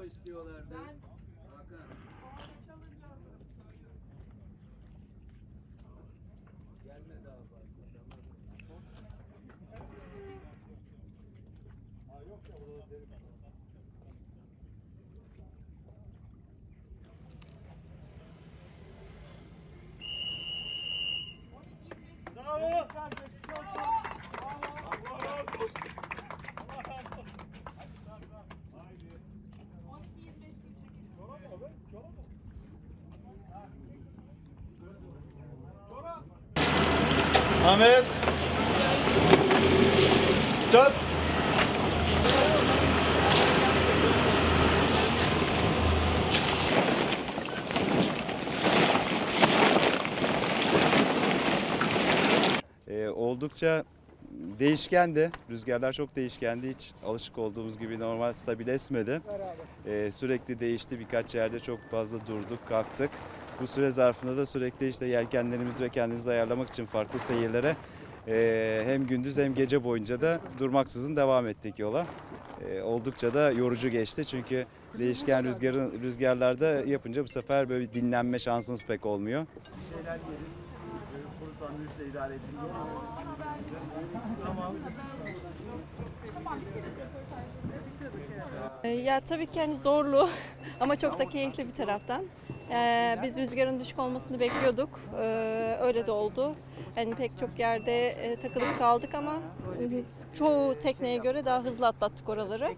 video istiyorlardı. Ben Hakan. Gelme daha fazla. Tamam. Ha yok ya burada derim. Bravo! Ahmet. Dön. Ee, oldukça değişkendi. Rüzgarlar çok değişkendi. Hiç alışık olduğumuz gibi normal stabil esmedi. Ee, sürekli değişti. Birkaç yerde çok fazla durduk, kalktık. Bu süre zarfında da sürekli işte yelkenlerimizi ve kendimizi ayarlamak için farklı seyirlere e, hem gündüz hem gece boyunca da durmaksızın devam ettik yola. E, oldukça da yorucu geçti çünkü değişken rüzgarın rüzgarlarda yapınca bu sefer böyle bir dinlenme şansınız pek olmuyor. şeyler yeriz. Sandviçle idare edin. Tamam. Ee, Ya tabii ki hani zorlu ama çok da keyifli bir taraftan. Ee, biz rüzgarın düşük olmasını bekliyorduk. Ee, öyle de oldu. Hani pek çok yerde e, takılıp kaldık ama çoğu tekneye göre daha hızlı atlattık oraları.